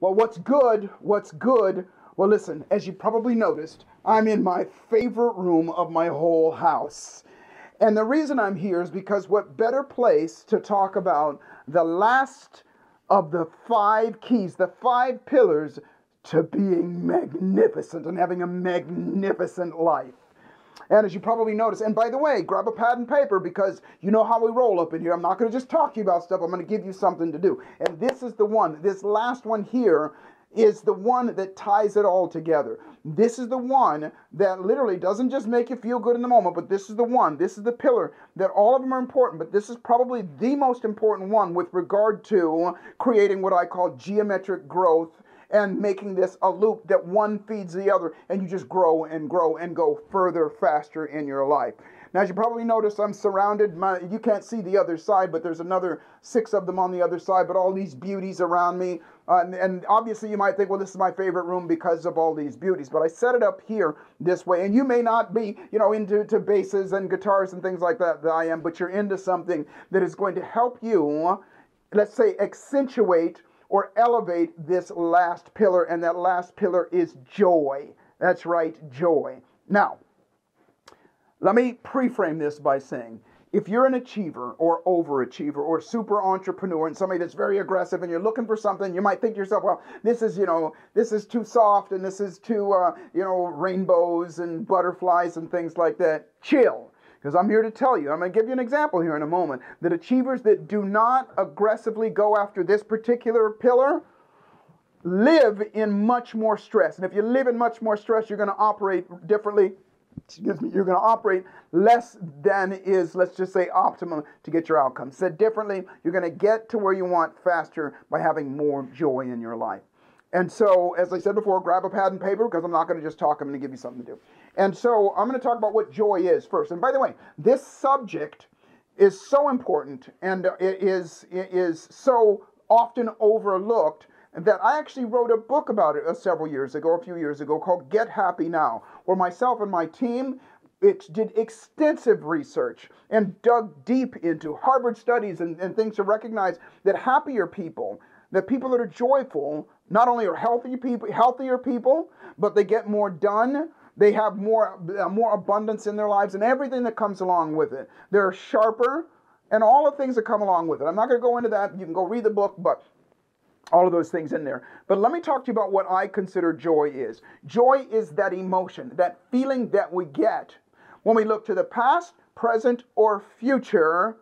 Well, what's good? What's good? Well, listen, as you probably noticed, I'm in my favorite room of my whole house. And the reason I'm here is because what better place to talk about the last of the five keys, the five pillars to being magnificent and having a magnificent life. And as you probably noticed, and by the way, grab a pad and paper because you know how we roll up in here. I'm not going to just talk to you about stuff, I'm going to give you something to do. And this is the one, this last one here is the one that ties it all together. This is the one that literally doesn't just make you feel good in the moment, but this is the one, this is the pillar that all of them are important, but this is probably the most important one with regard to creating what I call geometric growth and making this a loop that one feeds the other, and you just grow and grow and go further, faster in your life. Now, as you probably notice, I'm surrounded. My, you can't see the other side, but there's another six of them on the other side, but all these beauties around me. Uh, and, and, obviously, you might think, well, this is my favorite room because of all these beauties. But I set it up here this way. And you may not be, you know, into to basses and guitars and things like that that I am, but you're into something that is going to help you, let's say, accentuate or elevate this last pillar, and that last pillar is joy. That's right, joy. Now, let me preframe this by saying if you're an achiever or overachiever or super entrepreneur and somebody that's very aggressive and you're looking for something, you might think to yourself, well, this is, you know, this is too soft and this is too, uh, you know, rainbows and butterflies and things like that. Chill. Because I'm here to tell you, I'm going to give you an example here in a moment, that achievers that do not aggressively go after this particular pillar live in much more stress. And if you live in much more stress, you're going to operate differently. Excuse me, you're going to operate less than is, let's just say, optimum to get your outcome. Said differently, you're going to get to where you want faster by having more joy in your life. And so, as I said before, grab a pad and paper because I'm not going to just talk, I'm going to give you something to do. And so, I'm going to talk about what joy is first. And by the way, this subject is so important and it is, it is so often overlooked that I actually wrote a book about it uh, several years ago, a few years ago, called Get Happy Now, where myself and my team it did extensive research and dug deep into Harvard studies and, and things to recognize that happier people, that people that are joyful, not only are healthy people, healthier people, but they get more done. They have more, uh, more abundance in their lives and everything that comes along with it. They're sharper and all the things that come along with it. I'm not going to go into that. You can go read the book, but all of those things in there. But let me talk to you about what I consider joy is. Joy is that emotion, that feeling that we get when we look to the past, present, or future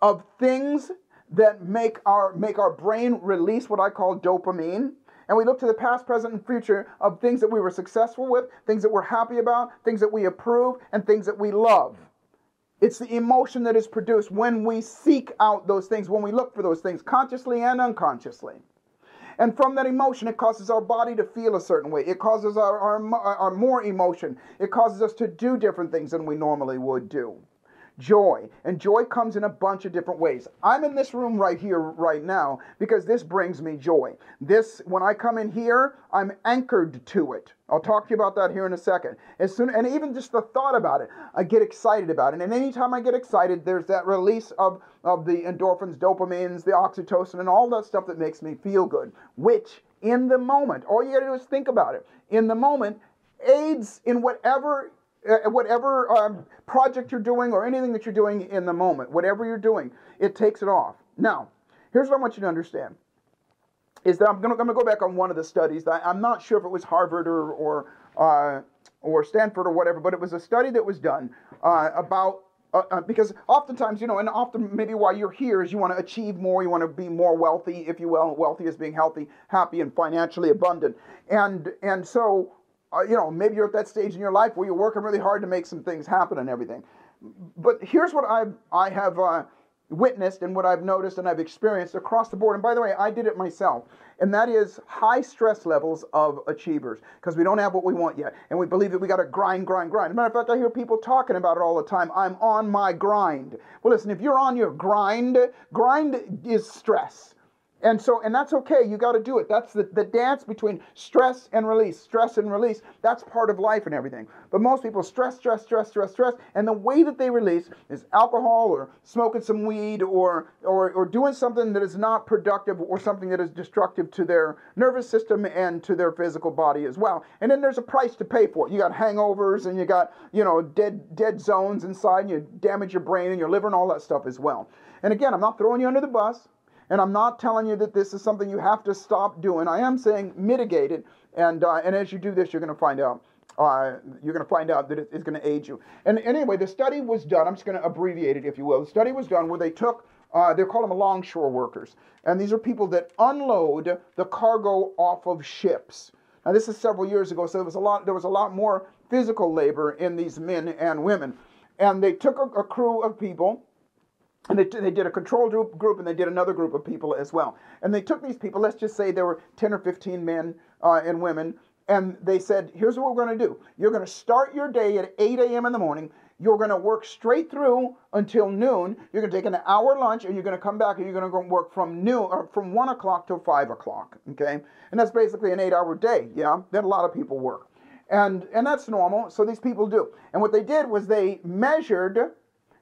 of things that make our make our brain release what I call dopamine. And we look to the past, present, and future of things that we were successful with, things that we're happy about, things that we approve, and things that we love. It's the emotion that is produced when we seek out those things, when we look for those things, consciously and unconsciously. And from that emotion, it causes our body to feel a certain way. It causes our, our, our more emotion. It causes us to do different things than we normally would do joy. And joy comes in a bunch of different ways. I'm in this room right here, right now, because this brings me joy. This, when I come in here, I'm anchored to it. I'll talk to you about that here in a second. As soon, and even just the thought about it, I get excited about it. And anytime I get excited, there's that release of, of the endorphins, dopamines, the oxytocin, and all that stuff that makes me feel good, which in the moment, all you gotta do is think about it. In the moment, aids in whatever whatever um, project you're doing or anything that you're doing in the moment, whatever you're doing, it takes it off. Now, here's what I want you to understand is that I'm going to go back on one of the studies. That I'm not sure if it was Harvard or or uh, or Stanford or whatever, but it was a study that was done uh, about uh, uh, because oftentimes, you know, and often maybe why you're here is you want to achieve more, you want to be more wealthy, if you will. Wealthy is being healthy, happy, and financially abundant. And and so uh, you know, maybe you're at that stage in your life where you're working really hard to make some things happen and everything. But here's what I've, I have uh, witnessed and what I've noticed and I've experienced across the board. And by the way, I did it myself. And that is high stress levels of achievers because we don't have what we want yet. And we believe that we got to grind, grind, grind. As a matter of fact, I hear people talking about it all the time. I'm on my grind. Well, listen, if you're on your grind, grind is stress. And so, and that's okay. You got to do it. That's the, the dance between stress and release, stress and release. That's part of life and everything. But most people stress, stress, stress, stress, stress. And the way that they release is alcohol or smoking some weed or, or, or doing something that is not productive or something that is destructive to their nervous system and to their physical body as well. And then there's a price to pay for it. You got hangovers and you got, you know, dead, dead zones inside and you damage your brain and your liver and all that stuff as well. And again, I'm not throwing you under the bus. And I'm not telling you that this is something you have to stop doing. I am saying mitigate it. And, uh, and as you do this, you're going to find out. Uh, you're going to find out that it is going to aid you. And anyway, the study was done. I'm just going to abbreviate it, if you will. The study was done where they took, uh, they're called them longshore workers. And these are people that unload the cargo off of ships. Now, this is several years ago, so there was a lot, there was a lot more physical labor in these men and women. And they took a, a crew of people and they, they did a control group, group and they did another group of people as well. And they took these people, let's just say there were 10 or 15 men uh, and women, and they said, here's what we're going to do. You're going to start your day at 8 a.m. in the morning. You're going to work straight through until noon. You're going to take an hour lunch, and you're going to come back and you're going to work from noon or from one o'clock till five o'clock. Okay, and that's basically an eight-hour day. Yeah, that a lot of people work, and and that's normal. So these people do. And what they did was they measured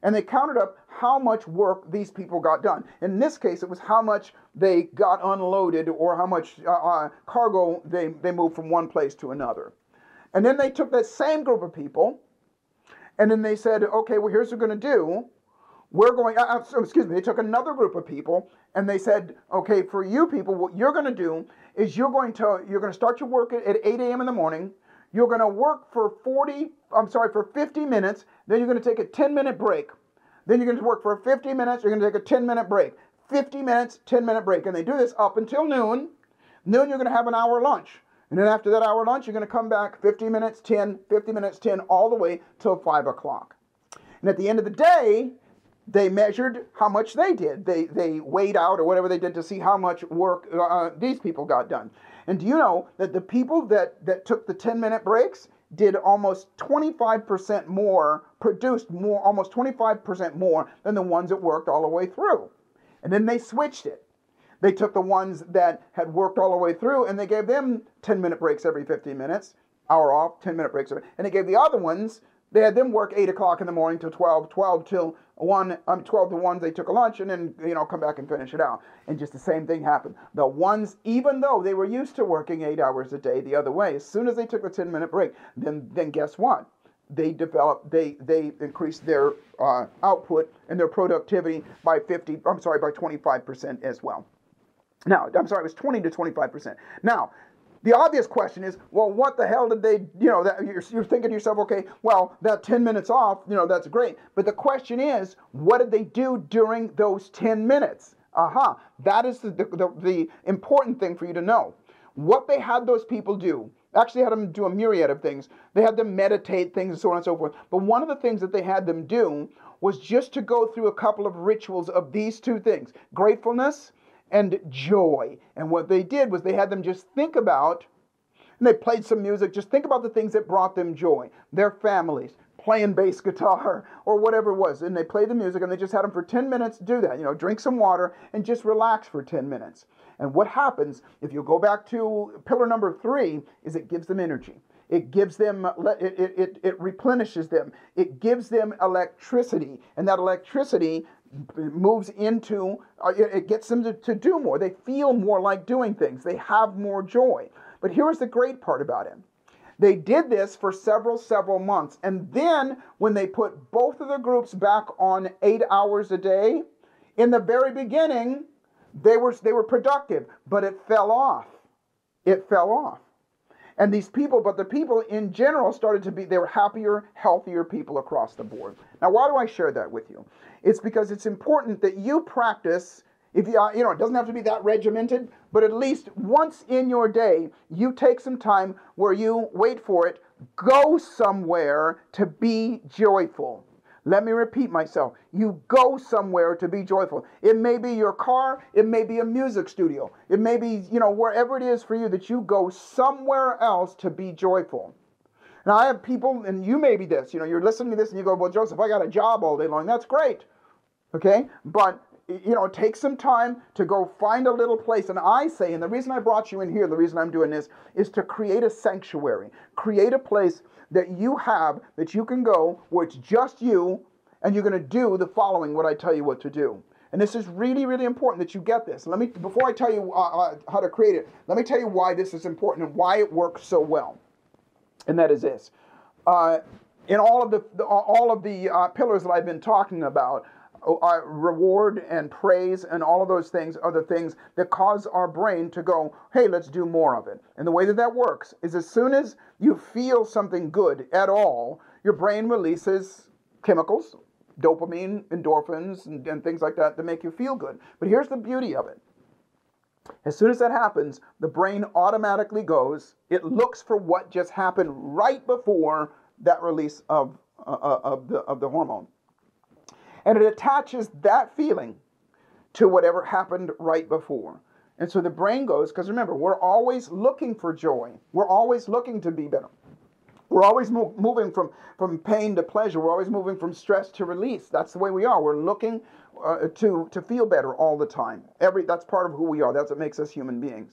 and they counted up how much work these people got done. In this case, it was how much they got unloaded or how much uh, uh, cargo they, they moved from one place to another. And then they took that same group of people and then they said, okay, well, here's what we're going to do. We're going, uh, uh excuse me, they took another group of people and they said, okay, for you people, what you're going to do is you're going to, you're going to start your work at 8 a.m. in the morning. You're going to work for 40, I'm sorry, for 50 minutes. Then you're going to take a 10 minute break. Then you're going to work for 50 minutes. You're going to take a 10 minute break. 50 minutes, 10 minute break. And they do this up until noon. Noon, you're going to have an hour lunch. And then after that hour lunch, you're going to come back 50 minutes, 10, 50 minutes, 10, all the way till 5 o'clock. And at the end of the day, they measured how much they did. They, they weighed out or whatever they did to see how much work uh, these people got done. And do you know that the people that, that took the 10 minute breaks, did almost 25% more, produced more, almost 25% more than the ones that worked all the way through. And then they switched it. They took the ones that had worked all the way through and they gave them 10 minute breaks every 15 minutes, hour off, 10 minute breaks. Every, and they gave the other ones, they had them work 8 o'clock in the morning till 12, 12 till one um, 12 to 1 they took a lunch and then you know come back and finish it out. And just the same thing happened. The ones even though they were used to working eight hours a day the other way as soon as they took a 10 minute break then then guess what? They developed they they increased their uh, output and their productivity by 50 i'm sorry by 25% as well. Now i'm sorry it was 20 to 25% now the obvious question is, well, what the hell did they, you know, that you're, you're thinking to yourself, okay, well, that 10 minutes off, you know, that's great. But the question is, what did they do during those 10 minutes? Aha, uh-huh. that is the, the, the important thing for you to know. What they had those people do, actually had them do a myriad of things. They had them meditate, things and so on and so forth. But one of the things that they had them do was just to go through a couple of rituals of these two things gratefulness and joy. And what they did was they had them just think about, and they played some music, just think about the things that brought them joy their families, playing bass guitar, or whatever it was. And they played the music, and they just had them for 10 minutes do that. You know, drink some water and just relax for 10 minutes. And what happens, if you go back to pillar number three, is it gives them energy. It gives them, it, it, it, replenishes them. It gives them electricity. And that electricity moves into, uh, it gets them to, to do more. They feel more like doing things. They have more joy. But here's the great part about it. They did this for several, several months. And then when they put both of the groups back on eight hours a day, in the very beginning, they were, they were productive, but it fell off. It fell off. And these people, but the people in general started to be, they were happier, healthier people across the board. Now, why do I share that with you? It's because it's important that you practice. If you, you know, it doesn't have to be that regimented, but at least once in your day, you take some time where you wait for it, go somewhere to be joyful. Let me repeat myself. You go somewhere to be joyful. It may be your car, it may be a music studio, it may be, you know, wherever it is for you that you go somewhere else to be joyful. Now, I have people, and you may be this, you know, you're listening to this and you go, Well, Joseph, I got a job all day long. That's great. Okay? But you know, take some time to go find a little place. And I say, and the reason I brought you in here, the reason I'm doing this, is to create a sanctuary, create a place that you have that you can go where it's just you, and you're going to do the following what I tell you what to do. And this is really, really important that you get this. Let me, before I tell you uh, uh, how to create it, let me tell you why this is important and why it works so well. And that is this: uh, in all of the, the all of the uh, pillars that I've been talking about, uh, reward and praise and all of those things are the things that cause our brain to go, hey, let's do more of it. And the way that that works is as soon as you feel something good at all, your brain releases chemicals, dopamine, endorphins, and, and things like that to make you feel good. But here's the beauty of it. As soon as that happens, the brain automatically goes, it looks for what just happened right before that release of, uh, uh of, the, of the hormone. And it attaches that feeling to whatever happened right before. And so the brain goes, because remember, we're always looking for joy. We're always looking to be better. We're always mo- moving from, from pain to pleasure. We're always moving from stress to release. That's the way we are. We're looking uh, to, to feel better all the time. Every, that's part of who we are. That's what makes us human beings.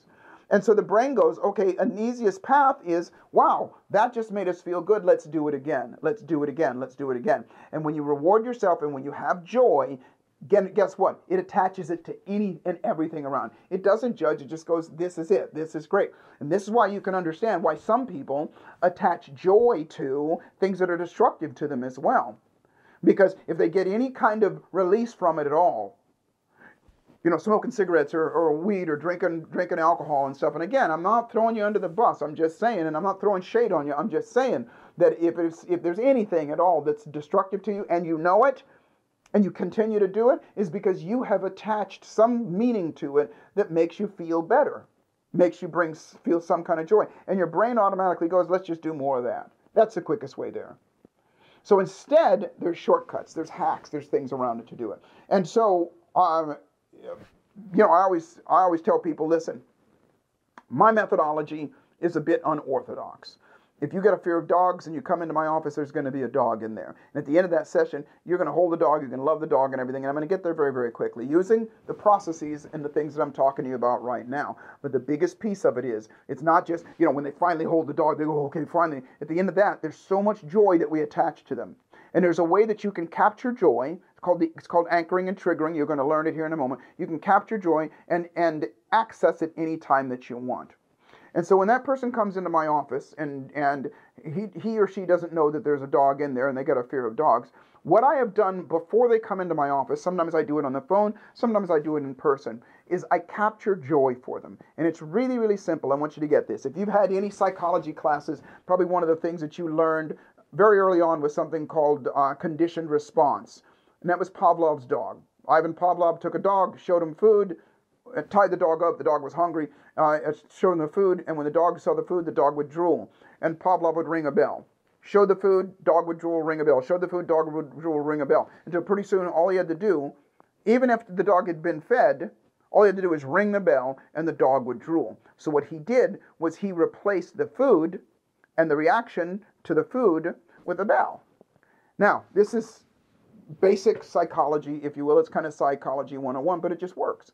And so the brain goes, okay, an easiest path is, wow, that just made us feel good. Let's do it again. Let's do it again. Let's do it again. And when you reward yourself and when you have joy, guess what? It attaches it to any and everything around. It doesn't judge, it just goes, this is it, this is great. And this is why you can understand why some people attach joy to things that are destructive to them as well. Because if they get any kind of release from it at all, you know, smoking cigarettes or, or weed or drinking drinking alcohol and stuff. And again, I'm not throwing you under the bus. I'm just saying, and I'm not throwing shade on you. I'm just saying that if it's if there's anything at all that's destructive to you and you know it, and you continue to do it, is because you have attached some meaning to it that makes you feel better, makes you bring feel some kind of joy, and your brain automatically goes, let's just do more of that. That's the quickest way there. So instead, there's shortcuts, there's hacks, there's things around it to do it. And so um, you know, I always I always tell people, listen, my methodology is a bit unorthodox. If you get a fear of dogs and you come into my office, there's going to be a dog in there. And at the end of that session, you're going to hold the dog, you're going to love the dog and everything. And I'm going to get there very, very quickly using the processes and the things that I'm talking to you about right now. But the biggest piece of it is it's not just, you know, when they finally hold the dog, they go, okay, finally. At the end of that, there's so much joy that we attach to them. And there's a way that you can capture joy it's called, the, it's called anchoring and triggering. You're going to learn it here in a moment. You can capture joy and, and access it any time that you want. And so when that person comes into my office and, and he, he or she doesn't know that there's a dog in there and they get a fear of dogs, what I have done before they come into my office, sometimes I do it on the phone, sometimes I do it in person, is I capture joy for them. And it's really, really simple. I want you to get this. If you've had any psychology classes, probably one of the things that you learned very early on was something called uh, conditioned response and that was Pavlov's dog. Ivan Pavlov took a dog, showed him food, uh, tied the dog up. The dog was hungry. Uh, showed him the food, and when the dog saw the food, the dog would drool, and Pavlov would ring a bell. Show the food, dog would drool, ring a bell. Show the food, dog would drool, ring a bell. Until pretty soon, all he had to do, even after the dog had been fed, all he had to do was ring the bell, and the dog would drool. So what he did was he replaced the food and the reaction to the food with a bell. Now, this is basic psychology, if you will. It's kind of psychology 101, but it just works.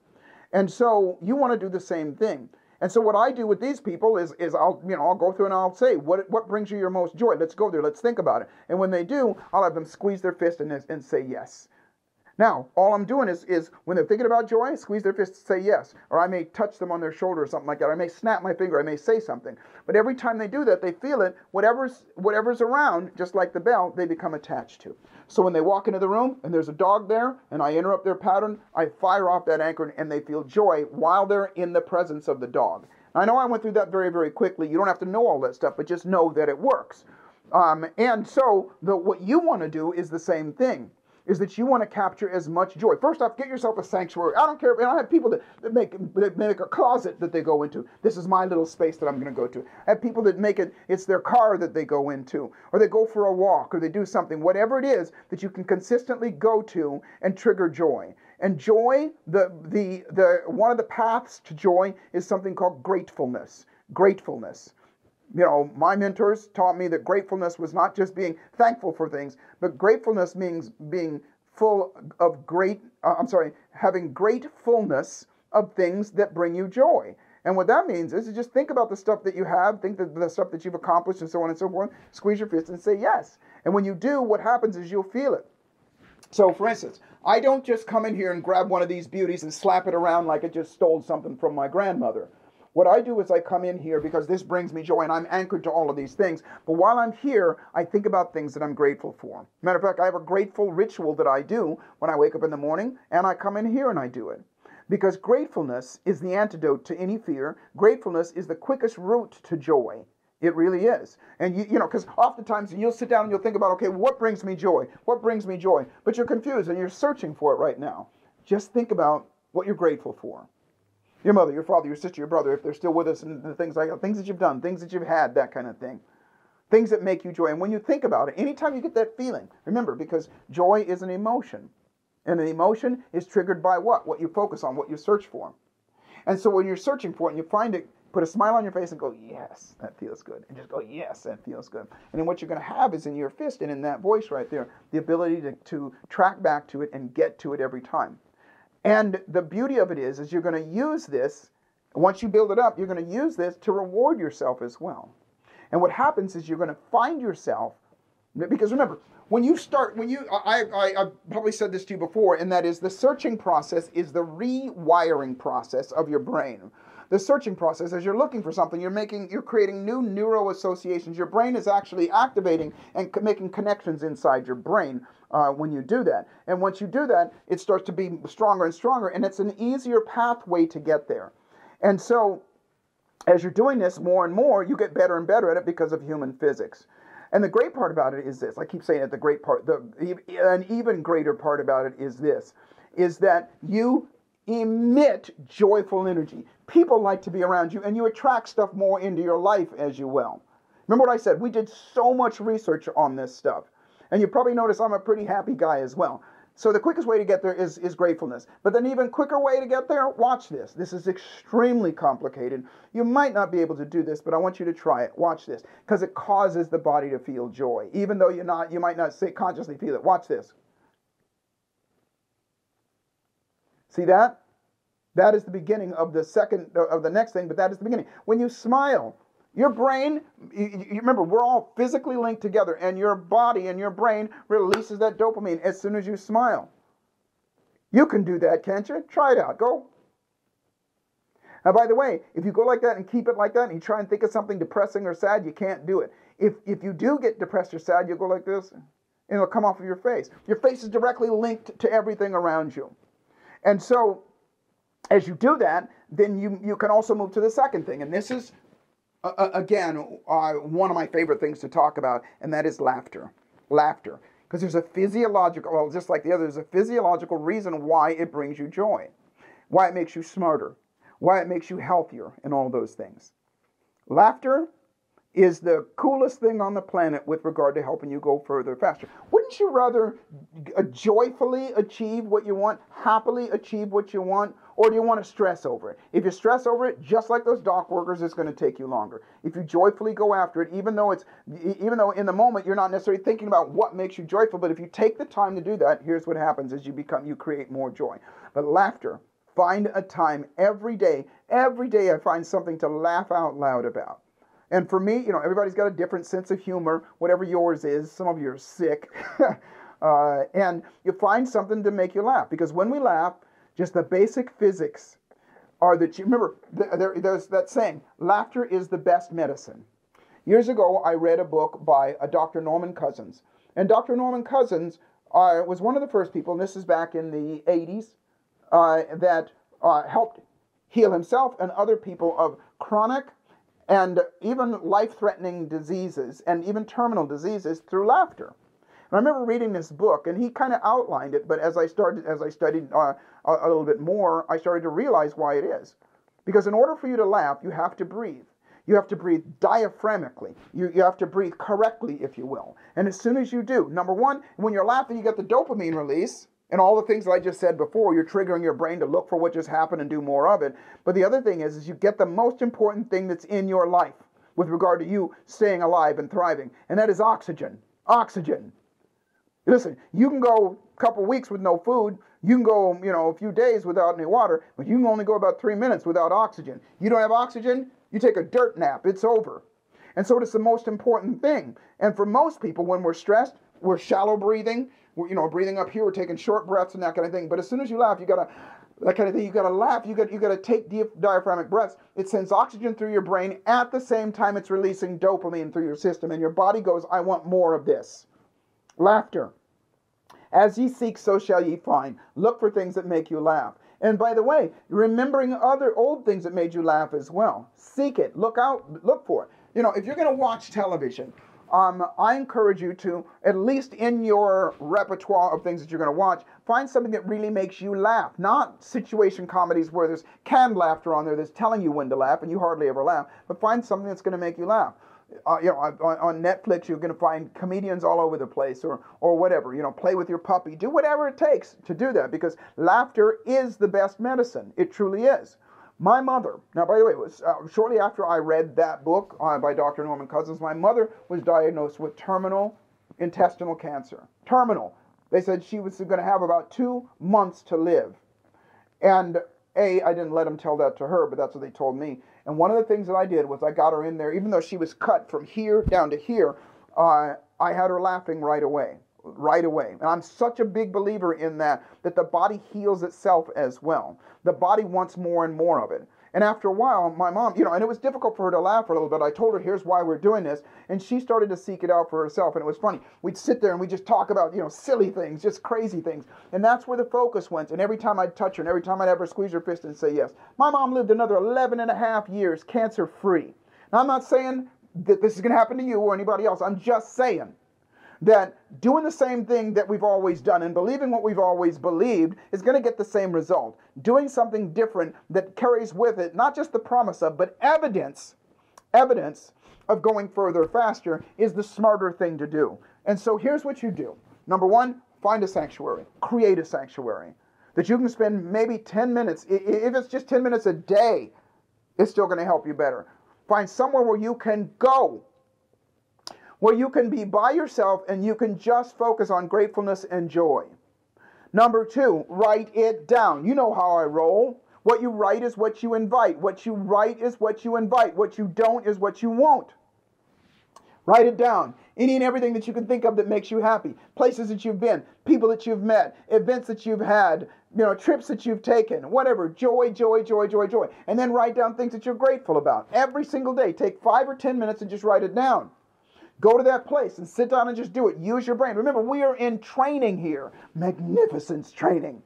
And so you want to do the same thing. And so what I do with these people is, is I'll, you know, I'll go through and I'll say, what, what brings you your most joy? Let's go there. Let's think about it. And when they do, I'll have them squeeze their fist and, and say yes. Now, all I'm doing is, is when they're thinking about joy, squeeze their fist, say yes. Or I may touch them on their shoulder or something like that. I may snap my finger. I may say something. But every time they do that, they feel it. Whatever's, whatever's around, just like the bell, they become attached to. So when they walk into the room and there's a dog there and I interrupt their pattern, I fire off that anchor and they feel joy while they're in the presence of the dog. I know I went through that very, very quickly. You don't have to know all that stuff, but just know that it works. Um, and so the, what you want to do is the same thing is that you want to capture as much joy. First off, get yourself a sanctuary. I don't care. I have people that, that make that make a closet that they go into. This is my little space that I'm going to go to. I have people that make it. It's their car that they go into, or they go for a walk, or they do something. Whatever it is that you can consistently go to and trigger joy. And joy, the the the one of the paths to joy is something called gratefulness. Gratefulness you know, my mentors taught me that gratefulness was not just being thankful for things, but gratefulness means being full of great, uh, I'm sorry, having great fullness of things that bring you joy. And what that means is, just think about the stuff that you have, think that the stuff that you've accomplished, and so on and so forth. Squeeze your fist and say yes. And when you do, what happens is you'll feel it. So, for instance, I don't just come in here and grab one of these beauties and slap it around like it just stole something from my grandmother. What I do is I come in here because this brings me joy and I'm anchored to all of these things. But while I'm here, I think about things that I'm grateful for. Matter of fact, I have a grateful ritual that I do when I wake up in the morning and I come in here and I do it. Because gratefulness is the antidote to any fear. Gratefulness is the quickest route to joy. It really is. And you, you know, because oftentimes you'll sit down and you'll think about, okay, what brings me joy? What brings me joy? But you're confused and you're searching for it right now. Just think about what you're grateful for. Your mother, your father, your sister, your brother, if they're still with us, and the things like things that you've done, things that you've had, that kind of thing. Things that make you joy. And when you think about it, anytime you get that feeling, remember, because joy is an emotion. And an emotion is triggered by what? What you focus on, what you search for. And so when you're searching for it and you find it, put a smile on your face and go, yes, that feels good. And just go, yes, that feels good. And then what you're going to have is in your fist and in that voice right there, the ability to, to track back to it and get to it every time. And the beauty of it is, is you're going to use this, once you build it up, you're going to use this to reward yourself as well. And what happens is you're going to find yourself, because remember, when you start, when you, I, I, I probably said this to you before, and that is the searching process is the rewiring process of your brain. The searching process, as you're looking for something, you're making, you're creating new neural associations. Your brain is actually activating and making connections inside your brain uh, when you do that. And once you do that, it starts to be stronger and stronger, and it's an easier pathway to get there. And so, as you're doing this more and more, you get better and better at it because of human physics. And the great part about it is this. I keep saying it. The great part, the an even greater part about it is this: is that you emit joyful energy. People like to be around you, and you attract stuff more into your life as you will. Remember what I said? We did so much research on this stuff, and you probably notice I'm a pretty happy guy as well. So the quickest way to get there is, is gratefulness. But then even quicker way to get there, watch this. This is extremely complicated. You might not be able to do this, but I want you to try it. Watch this. Because it causes the body to feel joy. Even though you're not, you might not say consciously feel it. Watch this. See that? That is the beginning of the second of the next thing, but that is the beginning. When you smile, your brain, you, remember, we're all physically linked together, and your body and your brain releases that dopamine as soon as you smile. You can do that, can't you? Try it out. Go. Now, by the way, if you go like that and keep it like that, and you try and think of something depressing or sad, you can't do it. If if you do get depressed or sad, you'll go like this, and it'll come off of your face. Your face is directly linked to everything around you, and so as you do that, then you you can also move to the second thing, and this is uh, again, uh, one of my favorite things to talk about, and that is laughter. Laughter. Because there's a physiological, well, just like the other, there's a physiological reason why it brings you joy, why it makes you smarter, why it makes you healthier, and all those things. Laughter is the coolest thing on the planet with regard to helping you go further faster. Wouldn't you rather uh, joyfully achieve what you want, happily achieve what you want, or do you want to stress over it? If you stress over it, just like those dock workers, it's going to take you longer. If you joyfully go after it, even though it's even though in the moment you're not necessarily thinking about what makes you joyful, but if you take the time to do that, here's what happens: is you become you create more joy. But laughter, find a time every day. Every day I find something to laugh out loud about. And for me, you know, everybody's got a different sense of humor, whatever yours is. Some of you are sick. uh, and you find something to make you laugh because when we laugh, just the basic physics are that you remember there, there's that saying laughter is the best medicine years ago i read a book by a dr norman cousins and dr norman cousins uh, was one of the first people and this is back in the 80s uh, that uh, helped heal himself and other people of chronic and even life-threatening diseases and even terminal diseases through laughter and I remember reading this book, and he kind of outlined it. But as I started, as I studied uh, a, a little bit more, I started to realize why it is. Because in order for you to laugh, you have to breathe. You have to breathe diaphragmically. You, you have to breathe correctly, if you will. And as soon as you do, number one, when you're laughing, you get the dopamine release and all the things that I just said before. You're triggering your brain to look for what just happened and do more of it. But the other thing is, is you get the most important thing that's in your life with regard to you staying alive and thriving, and that is oxygen. Oxygen. Listen, you can go a couple weeks with no food. You can go, you know, a few days without any water, but you can only go about three minutes without oxygen. You don't have oxygen, you take a dirt nap. It's over. And so it's the most important thing. And for most people, when we're stressed, we're shallow breathing. You know, breathing up here, we're taking short breaths and that kind of thing. But as soon as you laugh, you gotta that kind of thing. You got to laugh. You got you got to take deep diaphragmatic breaths. It sends oxygen through your brain at the same time it's releasing dopamine through your system, and your body goes, "I want more of this." Laughter. As ye seek, so shall ye find. Look for things that make you laugh. And by the way, remembering other old things that made you laugh as well. Seek it. Look out. Look for it. You know, if you're going to watch television, um, I encourage you to, at least in your repertoire of things that you're going to watch, find something that really makes you laugh. Not situation comedies where there's canned laughter on there that's telling you when to laugh and you hardly ever laugh, but find something that's going to make you laugh. Uh, you know, on, on, Netflix, you're going to find comedians all over the place, or or whatever. You know, play with your puppy. Do whatever it takes to do that, because laughter is the best medicine. It truly is. My mother, now by the way, was uh, shortly after I read that book uh, by Dr. Norman Cousins, my mother was diagnosed with terminal intestinal cancer. Terminal. They said she was going to have about two months to live. And A, I didn't let them tell that to her, but that's what they told me. And one of the things that I did was I got her in there, even though she was cut from here down to here, uh, I had her laughing right away right away. And I'm such a big believer in that, that the body heals itself as well. The body wants more and more of it. And after a while, my mom, you know, and it was difficult for her to laugh for a little bit. I told her, here's why we're doing this. And she started to seek it out for herself. And it was funny. We'd sit there and we'd just talk about, you know, silly things, just crazy things. And that's where the focus went. And every time I'd touch her and every time I'd ever squeeze her fist and say yes. My mom lived another 11 and a half years cancer free. Now, I'm not saying that this is going to happen to you or anybody else. I'm just saying that doing the same thing that we've always done and believing what we've always believed is going to get the same result. Doing something different that carries with it not just the promise of, but evidence, evidence of going further faster is the smarter thing to do. And so here's what you do. Number one, find a sanctuary, create a sanctuary that you can spend maybe 10 minutes. If it's just 10 minutes a day, it's still going to help you better. Find somewhere where you can go where you can be by yourself and you can just focus on gratefulness and joy. Number two, write it down. You know how I roll. What you write is what you invite. What you write is what you invite. What you don't is what you won't. Write it down. Any and everything that you can think of that makes you happy. Places that you've been, people that you've met, events that you've had, you know, trips that you've taken, whatever. Joy, joy, joy, joy, joy. And then write down things that you're grateful about. Every single day. Take five or ten minutes and just write it down. Go to that place and sit down and just do it. Use your brain. Remember, we are in training here, magnificence training.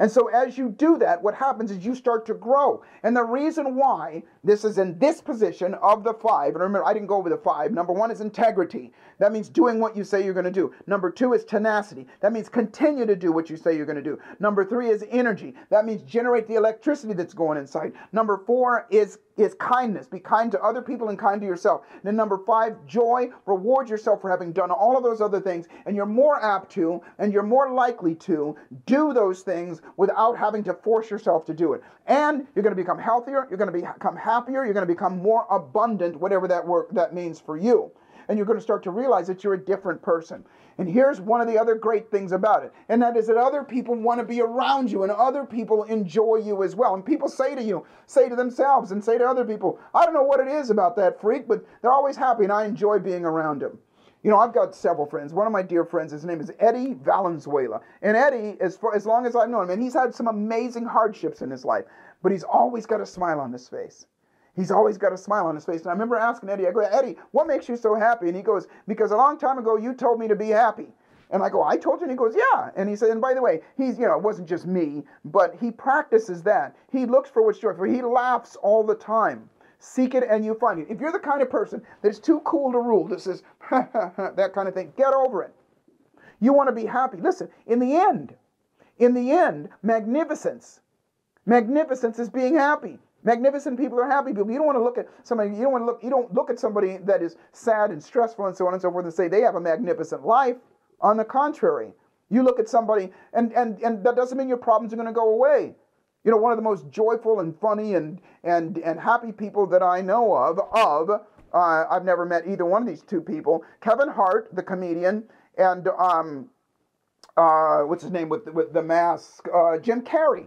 And so as you do that, what happens is you start to grow. And the reason why this is in this position of the five, and remember, I didn't go over the five. Number one is integrity. That means doing what you say you're going to do. Number two is tenacity. That means continue to do what you say you're going to do. Number three is energy. That means generate the electricity that's going inside. Number four is is kindness. Be kind to other people and kind to yourself. And then number five, joy. Reward yourself for having done all of those other things. And you're more apt to, and you're more likely to do those things without having to force yourself to do it. And you're going to become healthier. You're going to become happier. You're going to become more abundant, whatever that work that means for you and you're going to start to realize that you're a different person. And here's one of the other great things about it, and that is that other people want to be around you and other people enjoy you as well. And people say to you, say to themselves, and say to other people, I don't know what it is about that freak, but they're always happy and I enjoy being around him. You know, I've got several friends. One of my dear friends, his name is Eddie Valenzuela. And Eddie, as, far, as long as I've known him, and he's had some amazing hardships in his life, but he's always got a smile on his face. He's always got a smile on his face. And I remember asking Eddie, I go, Eddie, what makes you so happy? And he goes, because a long time ago you told me to be happy. And I go, I told you? And he goes, yeah. And he said, and by the way, he's, you know, it wasn't just me, but he practices that. He looks for what's joyful. He laughs all the time. Seek it and you find it. If you're the kind of person that's too cool to rule, that says, that kind of thing, get over it. You want to be happy. Listen, in the end, in the end, magnificence, magnificence is being happy. Magnificent people are happy people. You don't want to look at somebody, you don't want to look, you don't look at somebody that is sad and stressful and so on and so forth and say they have a magnificent life. On the contrary, you look at somebody and and and that doesn't mean your problems are going to go away. You know, one of the most joyful and funny and and and happy people that I know of of uh, I've never met either one of these two people. Kevin Hart, the comedian, and um, uh, what's his name with the, with the mask? Uh, Jim Carrey.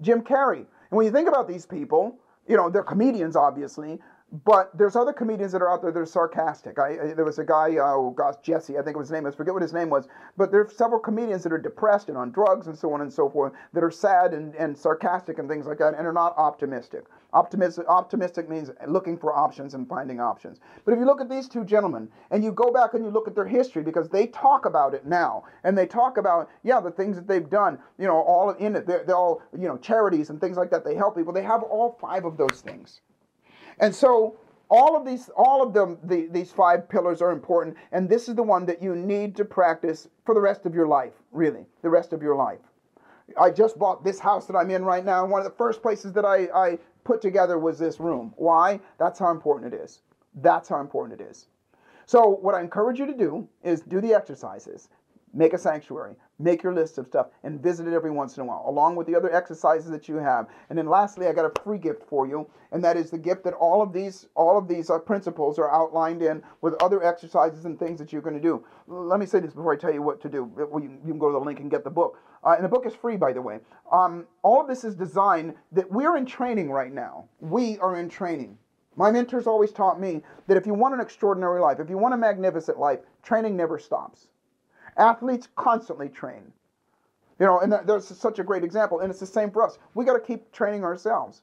Jim Carrey. And when you think about these people, you know, they're comedians, obviously, but there's other comedians that are out there that are sarcastic. I, I there was a guy, uh, oh gosh, Jesse, I think it was his name. I forget what his name was. But there are several comedians that are depressed and on drugs and so on and so forth that are sad and, and sarcastic and things like that, and are not optimistic. Optimistic, optimistic means looking for options and finding options. But if you look at these two gentlemen and you go back and you look at their history, because they talk about it now, and they talk about yeah the things that they've done, you know, all in it. They're, they're all you know charities and things like that. They help people. They have all five of those things. And so all of these all of them the, these five pillars are important and this is the one that you need to practice for the rest of your life really the rest of your life i just bought this house that i'm in right now one of the first places that i, I put together was this room. Why? That's how important it is. That's how important it is. So what i encourage you to do is do the exercises. Make a sanctuary make your list of stuff and visit it every once in a while along with the other exercises that you have. And then lastly i got a free gift for you and that is the gift that all of these all of these uh, principles are outlined in with other exercises and things that you're going to do let me say this before i tell you what to do. You, can go to the link and get the book. Uh, and the book is free by the way. Um, all of this is designed that we're in training right now. We are in training. My mentors always taught me that if you want an extraordinary life if you want a magnificent life training never stops Athletes constantly train. You know, and there's such a great example. And it's the same for us. We got to keep training ourselves.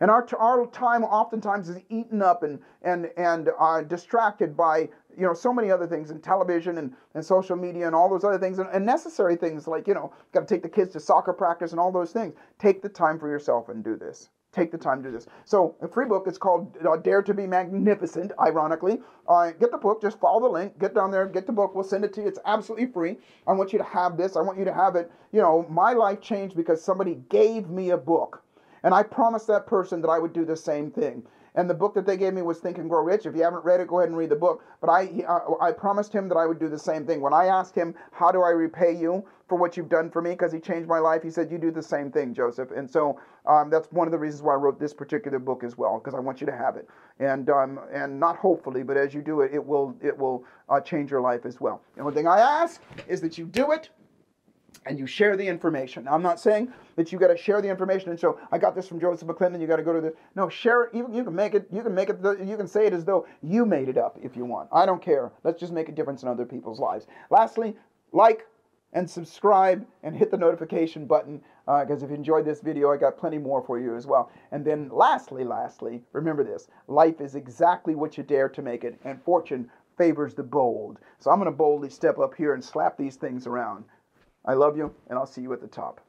And our, our time oftentimes is eaten up and, and, and uh, distracted by you know so many other things and television and, and social media and all those other things and, and necessary things like you know got to take the kids to soccer practice and all those things take the time for yourself and do this take the time to do this. So, a free book. It's called uh, Dare to Be Magnificent. Ironically, uh, get the book. Just follow the link. Get down there. Get the book. We'll send it to you. It's absolutely free. I want you to have this. I want you to have it. You know, my life changed because somebody gave me a book, and I promised that person that I would do the same thing. And the book that they gave me was Think and Grow Rich. If you haven't read it, go ahead and read the book. But I, I promised him that I would do the same thing. When I asked him, How do I repay you for what you've done for me? Because he changed my life, he said, You do the same thing, Joseph. And so um, that's one of the reasons why I wrote this particular book as well, because I want you to have it. And, um, and not hopefully, but as you do it, it will, it will uh, change your life as well. The only thing I ask is that you do it and you share the information. Now, I'm not saying that you got to share the information and show I got this from Joseph McClendon. You got to go to this. No, share it. You, you can make it. You can make it. You can say it as though you made it up if you want. I don't care. Let's just make a difference in other people's lives. Lastly, like and subscribe and hit the notification button because uh, if you enjoyed this video, I got plenty more for you as well. And then lastly, lastly, remember this: life is exactly what you dare to make it, and fortune favors the bold. So I'm going to boldly step up here and slap these things around. I love you, and I'll see you at the top.